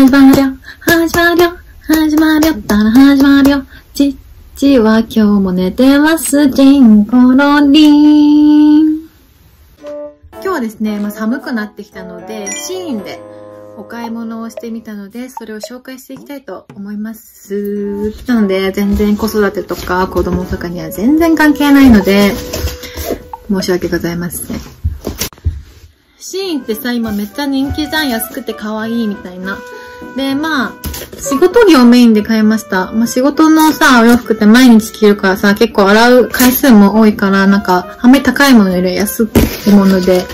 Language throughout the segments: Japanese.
始まるよ、始まるよ、始まるよ、たら始まるよ。ちっちは今日も寝てます、チンコロリン。今日はですね、まあ、寒くなってきたので、シーンでお買い物をしてみたので、それを紹介していきたいと思います。なので、全然子育てとか子供とかには全然関係ないので、申し訳ございません。シーンってさ、今めっちゃ人気じゃん。安くて可愛いみたいな。で、まあ、仕事着をメインで買いました。まあ仕事のさ、お洋服って毎日着るからさ、結構洗う回数も多いから、なんか、あんまり高いものより安いもので、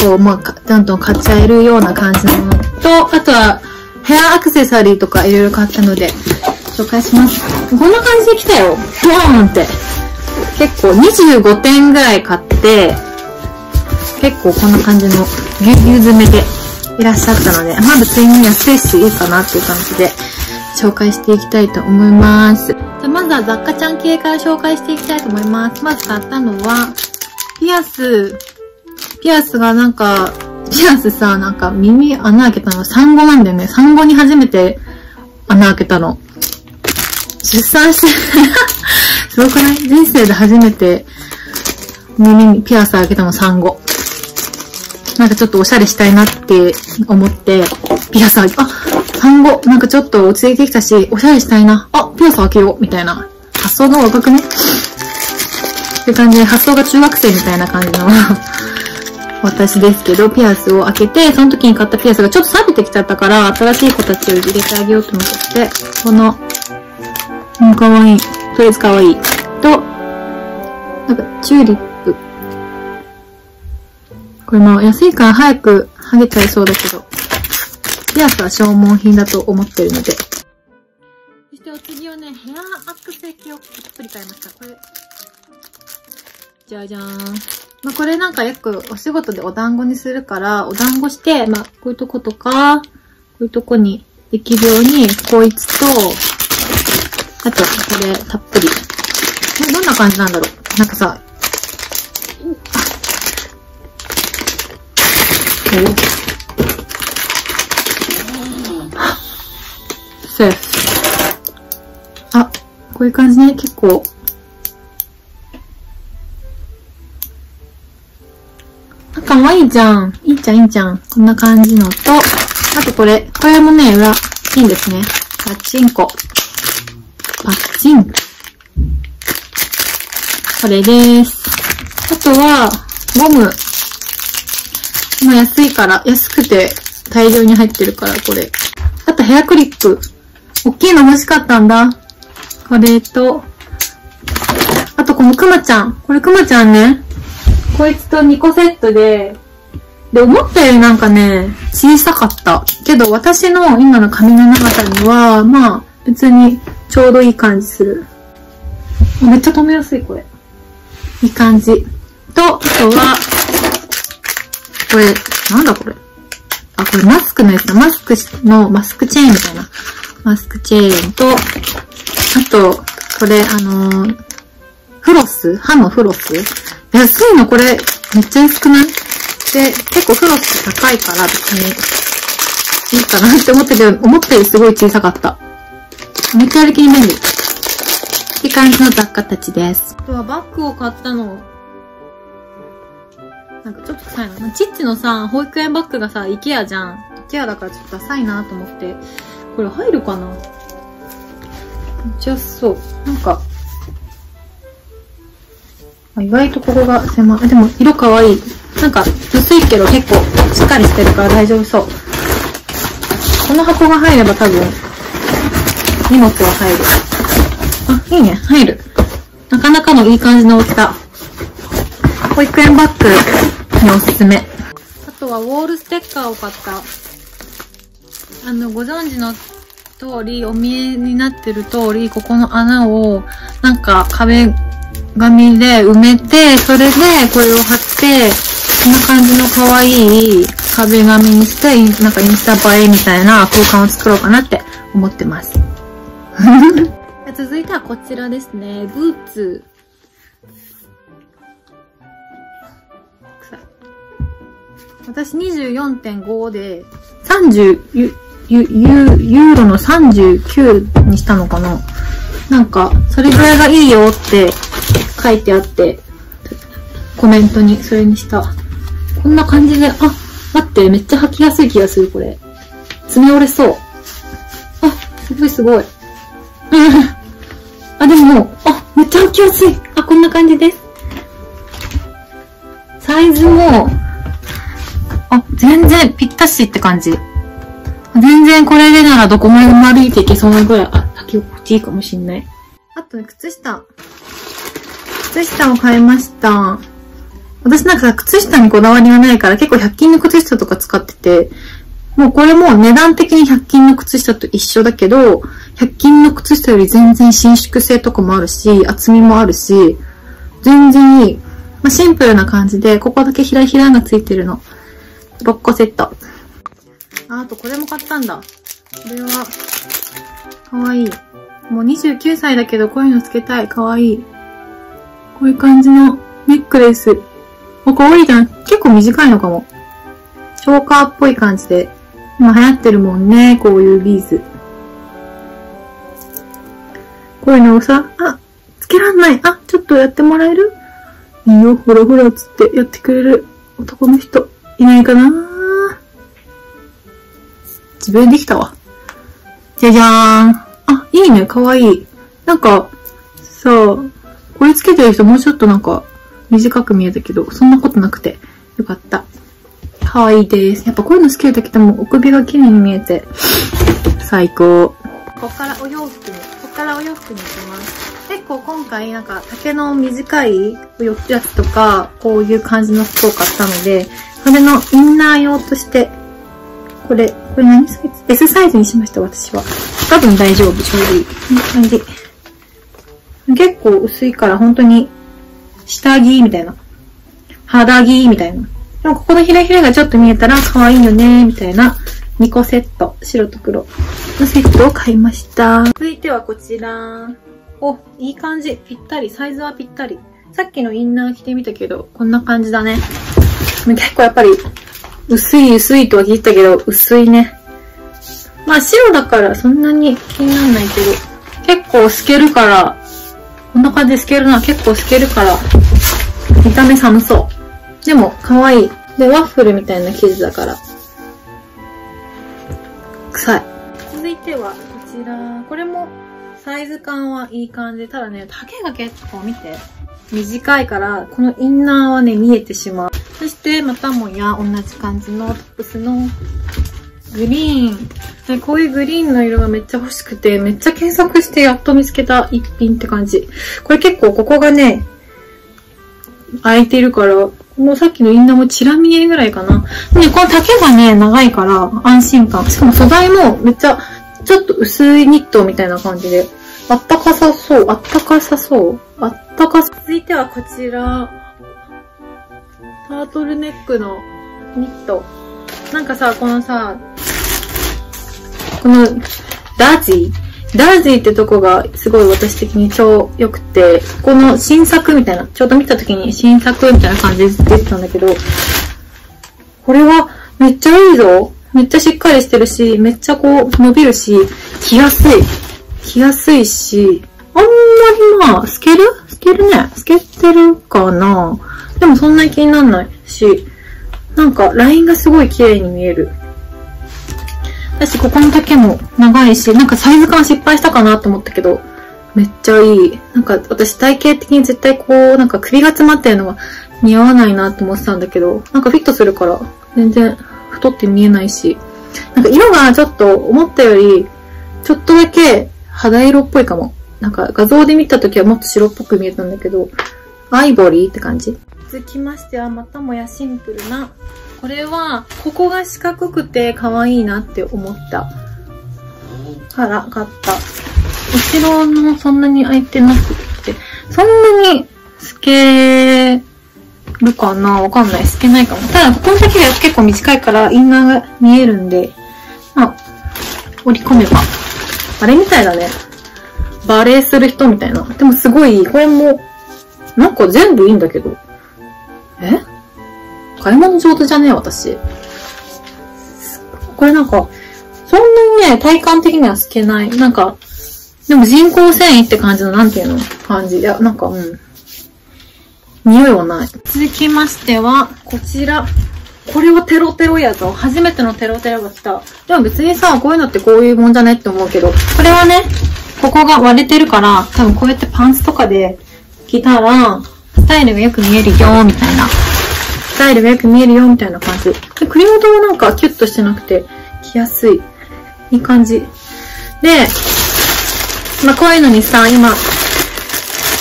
こう、まあか、どんどん買っちゃえるような感じのものと、あとは、ヘアアクセサリーとかいろいろ買ったので、紹介します。こんな感じで来たよ。ボーンって。結構25点ぐらい買って、結構こんな感じのぎゅぎゅ詰めでいらっしゃったので、まあ別に安いしいいかなっていう感じで紹介していきたいと思います。じゃまずは雑貨ちゃん系から紹介していきたいと思います。まず買ったのは、ピアス、ピアスがなんか、ピアスさ、なんか耳穴開けたの産後なんだよね。産後に初めて穴開けたの。出産して、すごくない？人生で初めて耳にピアス開けたの産後。なんかちょっとおしゃれしたいなって思って、ピアス開け、あ、産後、なんかちょっと落ち着いてきたし、おしゃれしたいな。あ、ピアス開けよう、みたいな。発想が若くねって感じで、発想が中学生みたいな感じの 私ですけど、ピアスを開けて、その時に買ったピアスがちょっと錆びてきちゃったから、新しい子たちを入れてあげようと思って、この、うん、かわいい。とりあえずかわいい。と、なんか、チューリップ。これも安いから早く剥げちゃいそうだけど、ピアスは消耗品だと思ってるので。そしてお次はね、ヘアアクセキをたっぷり買いました。これ。じゃじゃーん。まあ、これなんかよくお仕事でお団子にするから、お団子して、まあ、こういうとことか、こういうとこにできるように、こいつと、あと、これ、たっぷり。これどんな感じなんだろうなんかさ、セーフ。あ、こういう感じね、結構。あ、かわいいじゃん。いいじゃん、いいじゃん。こんな感じのと、あとこれ、これもね、裏、いいんですね。パチンコ。パチン。これです。あとは、ゴム。まあ安いから、安くて大量に入ってるから、これ。あとヘアクリップ。大きいの欲しかったんだ。これと、あとこのクマちゃん。これクマちゃんね。こいつと2個セットで、で、思ったよりなんかね、小さかった。けど私の今の髪の長さには、まあ、別にちょうどいい感じする。めっちゃ止めやすい、これ。いい感じ。と、あとは、これ、なんだこれ。あ、これマスクのやつだ。マスクの、マスクチェーンみたいな。マスクチェーンと、あと、これ、あのーフロス歯のフロス安いのこれ、めっちゃ安くない？で、結構フロス高いから別に、いいかなって思ってて、思ったよりすごい小さかった。めっちゃ歩きに便利。って感じの雑貨たちです。あとはバッグを買ったの。なんかちょっと臭いな。チッチのさ、保育園バッグがさ、イケアじゃん。イケアだからちょっとダサいなと思って。これ入るかな？めっちゃそう。なんか、意外とここが狭い。でも、色可愛い。なんか、薄いけど結構しっかりしてるから大丈夫そう。この箱が入れば多分、荷物は入る。あ、いいね。入る。なかなかのいい感じの大きさ。保育園バッグにおすすめ。あとはウォールステッカーを買った。あの、ご存知の通り、お見えになってる通り、ここの穴を、なんか壁紙で埋めて、それでこれを貼って、こんな感じの可愛い壁紙にして、なんかインスタ映えみたいな空間を作ろうかなって思ってます。続いてはこちらですね。ブーツ。私24.5で、30ユユユーロの39にしたのかななんか、それぐらいがいいよって書いてあって、コメントにそれにした。こんな感じで、あ、待って、めっちゃ履きやすい気がする、これ。爪折れそう。あ、すごいすごい。あ、でももう、あ、めっちゃ履きやすい。全然ぴったしって感じ。全然これでならどこまで歩いていけそうなぐらい、あ、履き心地いいかもしんない。あとね、靴下。靴下を買いました。私なんか靴下にこだわりがないから結構100均の靴下とか使ってて、もうこれも値段的に100均の靴下と一緒だけど、100均の靴下より全然伸縮性とかもあるし、厚みもあるし、全然いい。まあ、シンプルな感じで、ここだけひらひらがついてるの。6個セット。あ、あとこれも買ったんだ。これは、かわいい。もう29歳だけどこういうのつけたい。かわいい。こういう感じのネックレス。あ、かわいいじゃん。結構短いのかも。チョーカーっぽい感じで。今流行ってるもんね。こういうビーズ。こういうのをさ、あ、つけらんない。あ、ちょっとやってもらえる？いいよ、ほらほらつってやってくれる男の人いないかな？自分できたわ。じゃじゃーん。あ、いいね、かわいい。なんか、さあ、これつけてる人もうちょっとなんか短く見えたけど、そんなことなくてよかった。かわいいです。やっぱこういうのつけるだけでもお首が綺麗に見えて、最高。ここからお洋服に、ここからお洋服に行きます。結構今回なんか丈の短いやつとか、こういう感じの服を買ったので、それのインナー用として、これ、これ何サイズ ?S サイズにしました、私は。多分大丈夫、ちょうどいい。こんな感じ。結構薄いから本当に、下着みたいな。肌着みたいな。でもここのひらひらがちょっと見えたら可愛いよね、みたいな2個セット。白と黒のセットを買いました。続いてはこちら。お、いい感じ。ぴったり。サイズはぴったり。さっきのインナー着てみたけど、こんな感じだね。結構やっぱり、薄い薄いとは聞いたけど、薄いね。まあ白だからそんなに気にならないけど、結構透けるから、こんな感じで透けるな。結構透けるから、見た目寒そう。でも、可愛い。で、ワッフルみたいな生地だから。臭い。続いては、こちら。これも、サイズ感はいい感じ。ただね、丈が結構見て。短いから、このインナーはね、見えてしまう。そして、またもや、同じ感じのトップスのグリーン。でこういうグリーンの色がめっちゃ欲しくて、めっちゃ検索してやっと見つけた一品って感じ。これ結構ここがね、開いてるから、このさっきのインナーもチラ見えぐらいかな。で、この丈がね、長いから安心感。しかも素材もめっちゃ、ちょっと薄いニットみたいな感じで、あったかさそう、あったかさそう、あったかさ。続いてはこちら。タートルネックのニット。なんかさ、このさ、この、DAZY？DAZY ってとこがすごい私的に超良くて、この新作みたいな、ちょうど見た時に新作みたいな感じで出てたんだけど、これはめっちゃいいぞ。めっちゃしっかりしてるし、めっちゃこう伸びるし、着やすい。着やすいし、あんまりまあ、透ける？透けるね。透けてるかなでもそんなに気にならないし、なんかラインがすごい綺麗に見える。私ここの丈も長いし、なんかサイズ感失敗したかなと思ったけど、めっちゃいい。なんか私体型的に絶対こう、なんか首が詰まってるのが似合わないなと思ってたんだけど、なんかフィットするから全然太って見えないし、なんか色がちょっと思ったより、ちょっとだけ肌色っぽいかも。なんか画像で見た時はもっと白っぽく見えたんだけど、アイボリーって感じ。続きましてはまたもやシンプルなこれは、ここが四角くて可愛いなって思った。から買った。後ろのそんなに開いてなくて、そんなに透けるかな？わかんない。透けないかも。ただ、ここの先が結構短いからインナーが見えるんで、まあ、折り込めば。あれみたいだね。バレーする人みたいな。でもすごい、これも、なんか全部いいんだけど。え？買い物上手じゃね？え、私。これなんか、そんなにね、体感的には透けない。なんか、でも人工繊維って感じの、なんていうの？感じ。いや、なんか、うん。匂いはない。続きましては、こちら。これはテロテロやぞ。初めてのテロテロが来た。でも別にさ、こういうのってこういうもんじゃねって思うけど、これはね、ここが割れてるから、多分こうやってパンツとかで着たら、スタイルがよく見えるよ、みたいな。スタイルがよく見えるよ、みたいな感じ。で、首元もなんかキュッとしてなくて、着やすい。いい感じ。で、まあ、こういうのにさ、今、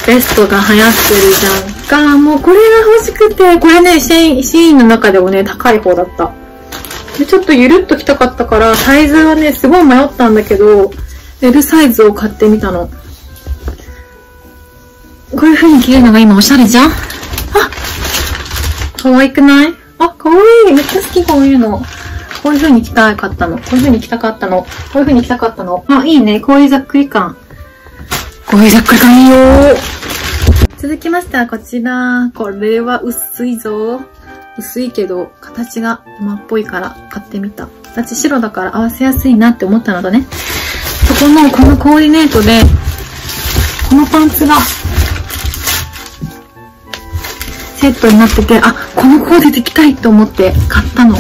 ベストが流行ってるじゃんか。もうこれが欲しくて、これね、シーン、シーンの中でもね、高い方だった。で、ちょっとゆるっと着たかったから、サイズはね、すごい迷ったんだけど、L サイズを買ってみたの。こういう風に着るのが今おしゃれじゃんあ可愛くない？あ、可愛いめっちゃ好きこういうの。こういう風に着たかったの。こういう風に着たかったの。こういう風に着たかったの。あ、いいね。こういうざっくり感。こういうざっくり感いいよ続きましてはこちら。これは薄いぞ。薄いけど、形が馬っぽいから買ってみた。私白だから合わせやすいなって思ったのとね。そこの、このコーディネートで、このパンツが、セットになってて、あ、このコーデで着たいと思って買ったの。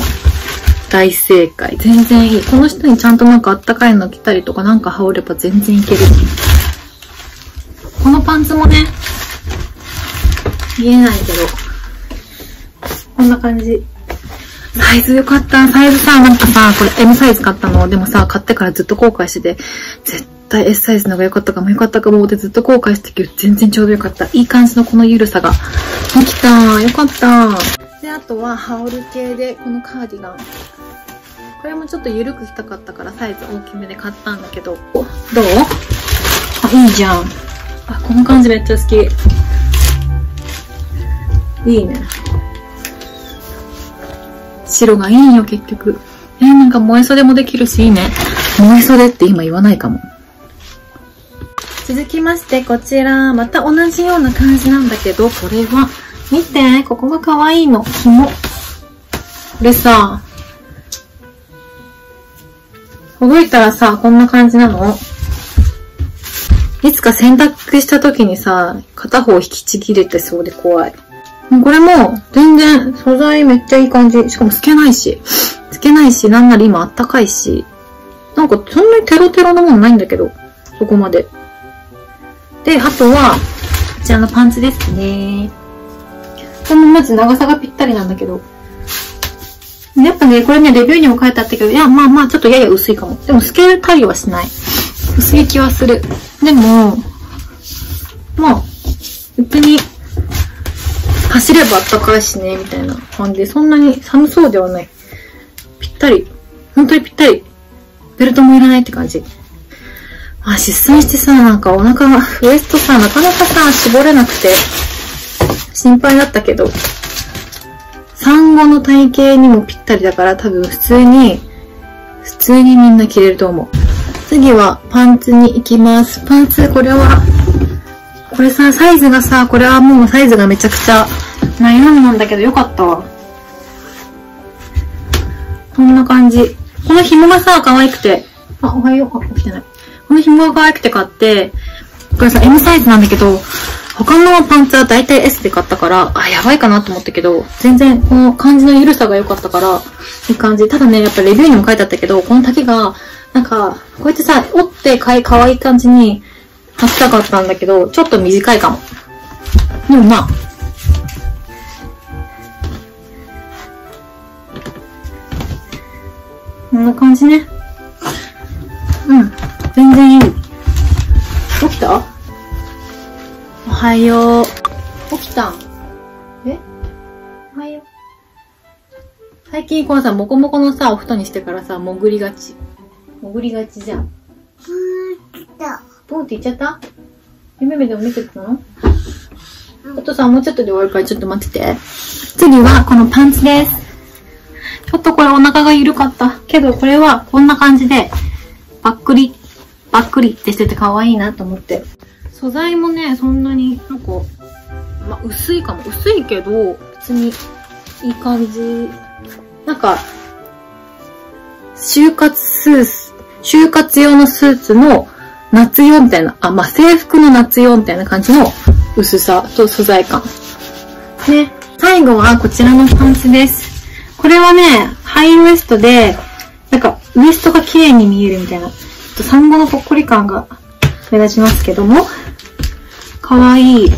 大正解。全然いい。この人にちゃんとなんかあったかいの着たりとかなんか羽織れば全然いける。このパンツもね、見えないけど、こんな感じ。サイズよかった。サイズさ、なんかさ、これ M サイズ買ったの？でもさ、買ってからずっと後悔してて、絶対 S サイズの方が良かったかも良かったかもってずっと後悔してたけど、全然ちょうどよかった。いい感じのこの緩さが。できた。よかった。で、あとは羽織系で、このカーディガン。これもちょっと緩く着たかったからサイズ大きめで買ったんだけど、どう？あ、いいじゃん。あ、この感じめっちゃ好き。いいね。白がいいよ、結局。え、なんか燃え袖もできるし、いいね。燃え袖って今言わないかも。続きまして、こちら、また同じような感じなんだけど、これは、見て、ここが可愛いの。紐。これさ、ほどいたらさ、こんな感じなの？いつか洗濯した時にさ、片方引きちぎれてそうで怖い。これも、全然、素材めっちゃいい感じ。しかも透けないし。透けないし、なんなら今あったかいし。なんか、そんなにテロテロなもんないんだけど。そこまで。で、あとは、こちらのパンツですね。このまず長さがぴったりなんだけど。やっぱね、これね、レビューにも書いてあったけど、いや、まあまあ、ちょっとやや薄いかも。でも、透けるたりはしない。薄い気はする。でも、まあ、別に、走れば暖かいしね、みたいな感じで、そんなに寒そうではない。ぴったり。本当にぴったり。ベルトもいらないって感じ。あ、出産してさ、なんかお腹が、ウエストさ、なかなかさ、絞れなくて、心配だったけど、産後の体型にもぴったりだから多分普通に、普通にみんな着れると思う。次はパンツに行きます。パンツ、これは、これさ、サイズがさ、これはもうサイズがめちゃくちゃ悩みなんだけどよかったわ。こんな感じ。この紐がさ、可愛くて。あ、おはよう。あ、起きてない。この紐が可愛くて買って、これさ、M サイズなんだけど、他のパンツは大体 S で買ったから、あ、やばいかなと思ったけど、全然この感じの緩さが良かったから、いい感じ。ただね、やっぱレビューにも書いてあったけど、この丈が、なんか、こうやってさ、折ってかい、可愛い感じに履きたかったんだけど、ちょっと短いかも。でもまあ、んな感じね。うん。全然いい。起きた？おはよう。起きたえ？おはよう。最近このさ、もこもこのさ、お布団にしてからさ、潜りがち。潜りがちじゃん。ブーった。ブーって言っちゃった？夢目でも見てたの？あとさ、もうちょっとで終わるからちょっと待ってて。次はこのパンツです。ちょっとこれお腹が緩かった。けどこれはこんな感じで、ばっくり、ばっくりってしてて可愛いなと思って。素材もね、そんなになんか、まあ、薄いかも。薄いけど、別にいい感じ。なんか、就活スーツ、就活用のスーツの夏用みたいな、あ、まあ、制服の夏用みたいな感じの薄さと素材感。で、最後はこちらのパンツです。これはね、ハイウエストで、なんか、ウエストが綺麗に見えるみたいな、ちょっと産後のぽっこり感が目立ちますけども、かわいい。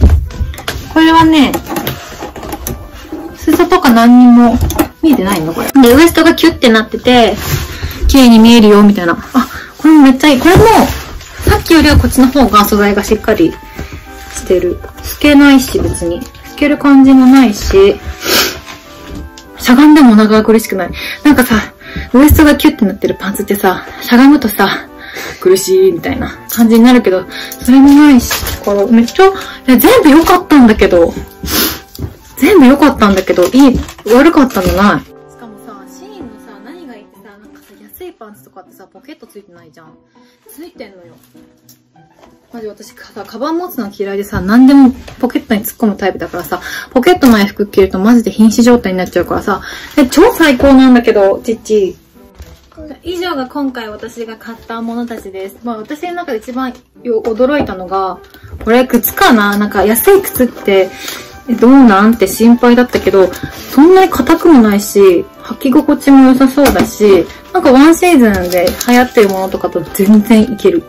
これはね、裾とか何にも見えてないの？これ。で、ウエストがキュッてなってて、綺麗に見えるよ、みたいな。あ、これもめっちゃいい。これも、さっきよりはこっちの方が素材がしっかりしてる。透けないし、別に。透ける感じもないし、しゃがんでもお腹が苦しくない。なんかさ、ウエストがキュッてなってるパンツってさ、しゃがむとさ、苦しいみたいな感じになるけど、それもないし、これめっちゃ、いや全部良かったんだけど、全部良かったんだけど、いい、悪かったのない。しかもさ、シーンのさ、何がいいってさ、なんかさ、安いパンツとかってさ、ポケットついてないじゃん。ついてんのよ。マジ私さ、カバン持つの嫌いでさ、何でもポケットに突っ込むタイプだからさ、ポケットない服着るとマジで瀕死状態になっちゃうからさ、え、超最高なんだけど、ちっち。以上が今回私が買ったものたちです。まあ私の中で一番驚いたのが、これ靴かな？なんか安い靴って、どうなん？って心配だったけど、そんなに硬くもないし、履き心地も良さそうだし、なんかワンシーズンで流行ってるものとかと全然いける。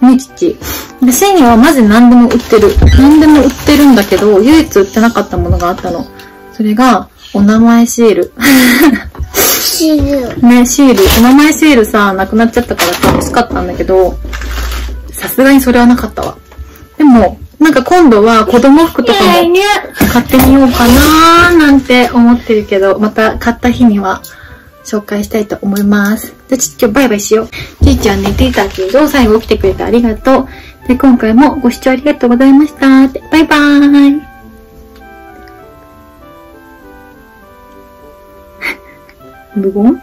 ね、ちっち。で、シーンはマジ何でも売ってる。何でも売ってるんだけど、唯一売ってなかったものがあったの。それが、お名前シール。シール。ね、シール。お名前シールさ、なくなっちゃったからさ、欲しかったんだけど、さすがにそれはなかったわ。でも、なんか今度は子供服とかも買ってみようかなーなんて思ってるけど、また買った日には紹介したいと思います。じゃあちっと今日バイバイしよう。ちいちゃん寝ていたけど、最後起きてくれてありがとう。で、今回もご視聴ありがとうございました。バイバーイ。無 言